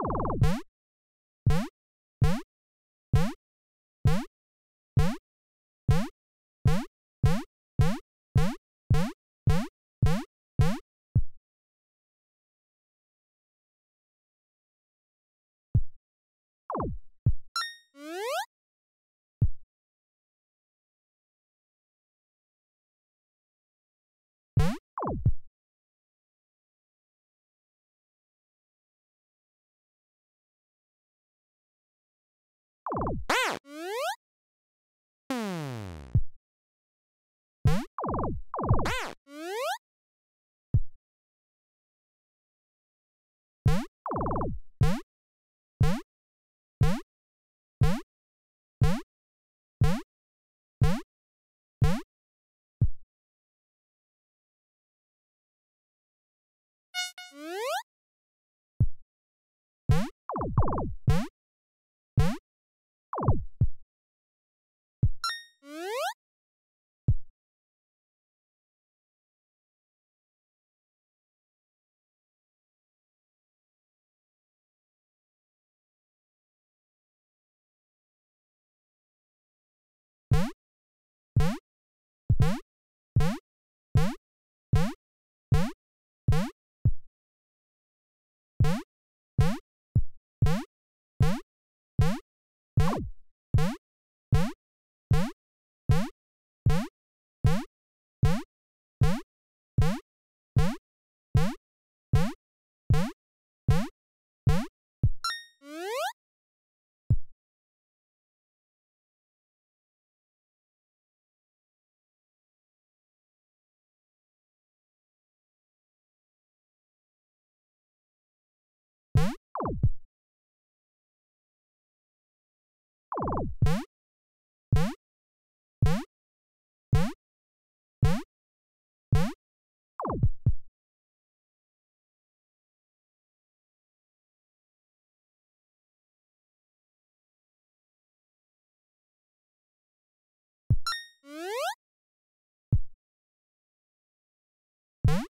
you ん。you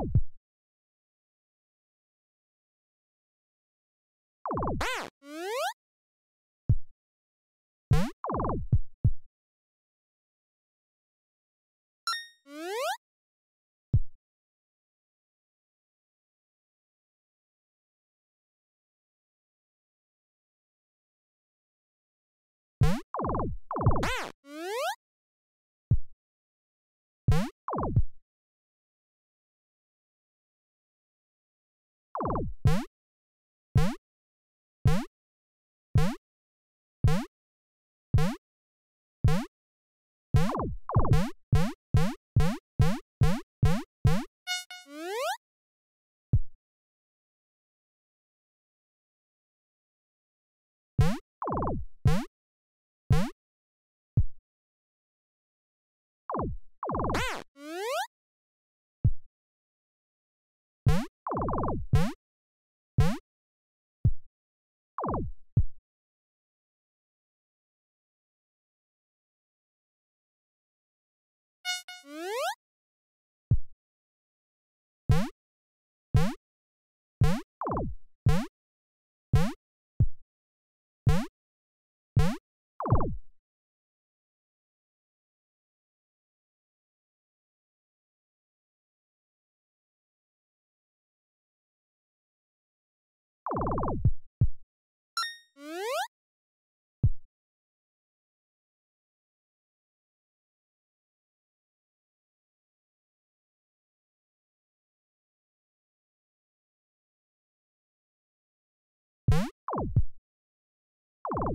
you you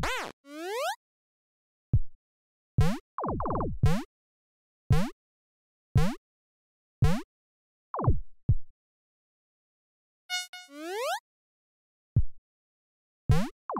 Ah!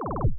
you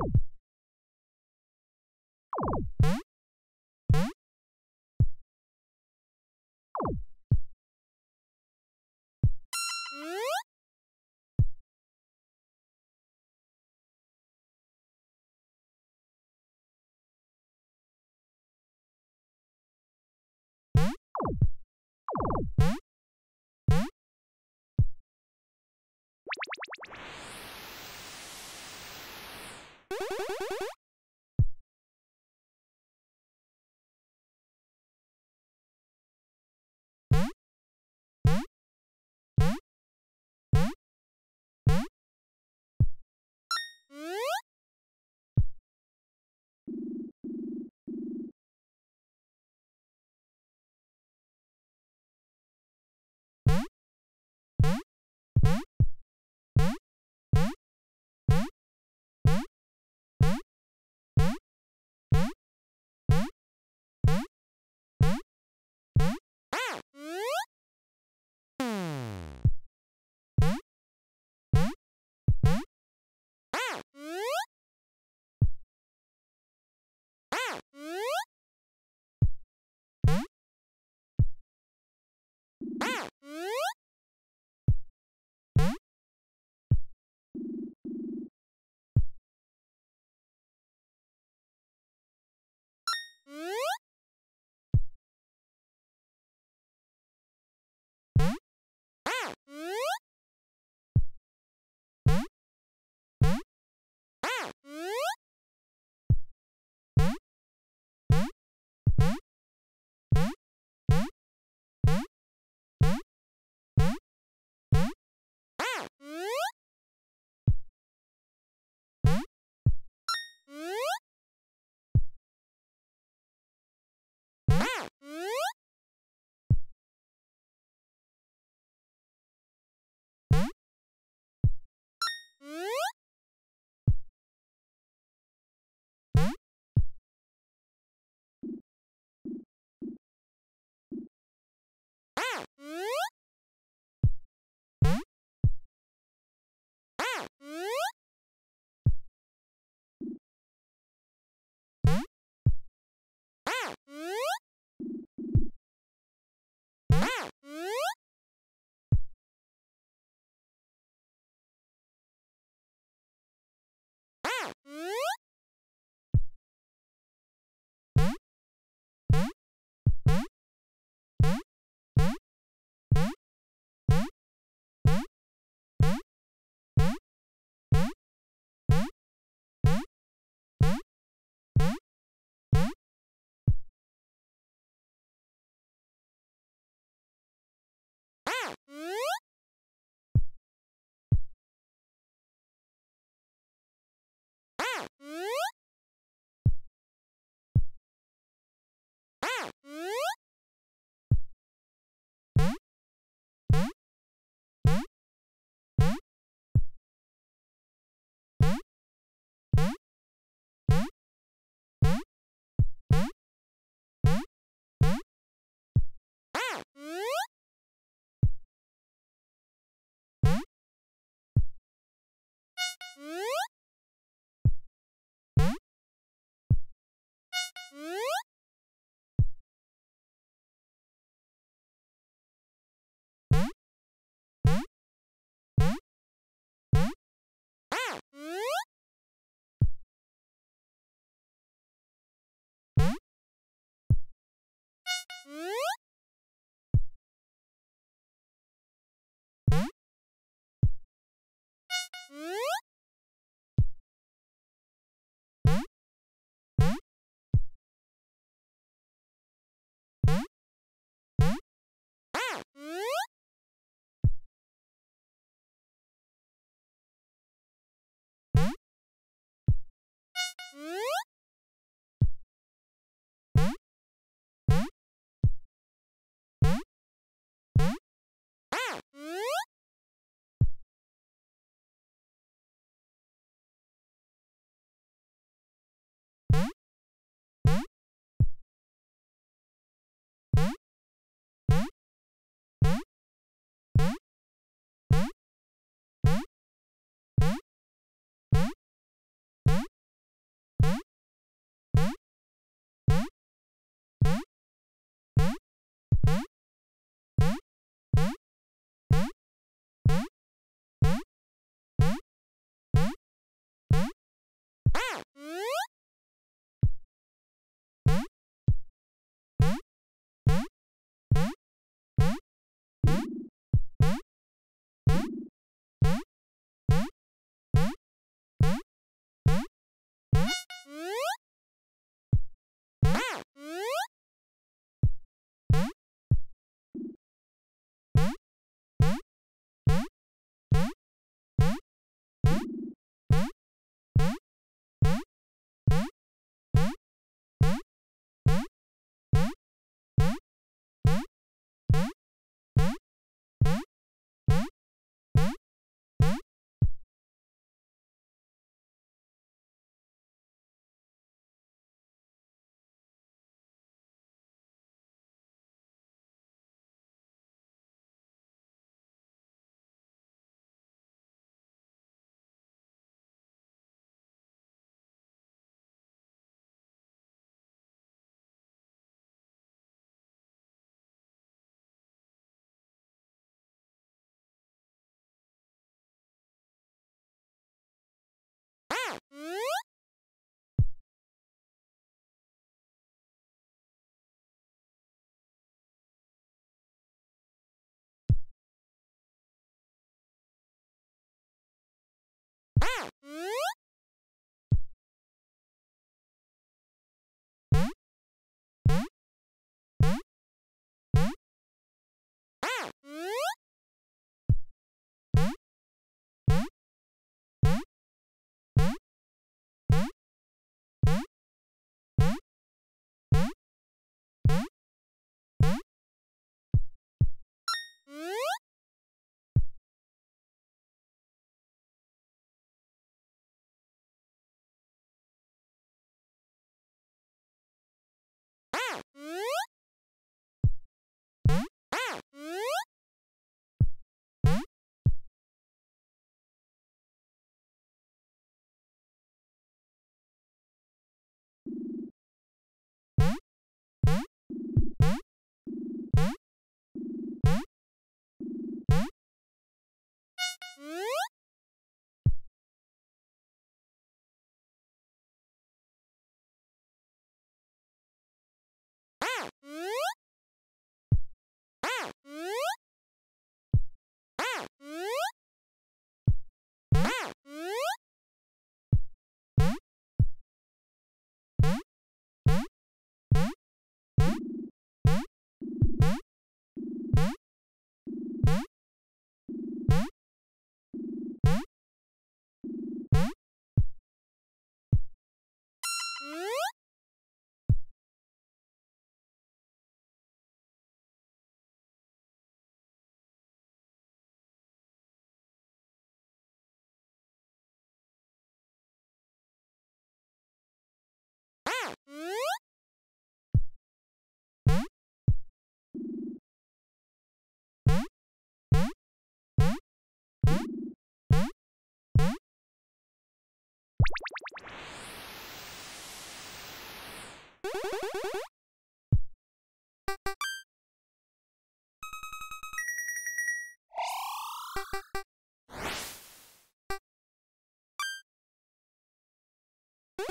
What? Woo-hoo-hoo-hoo!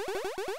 you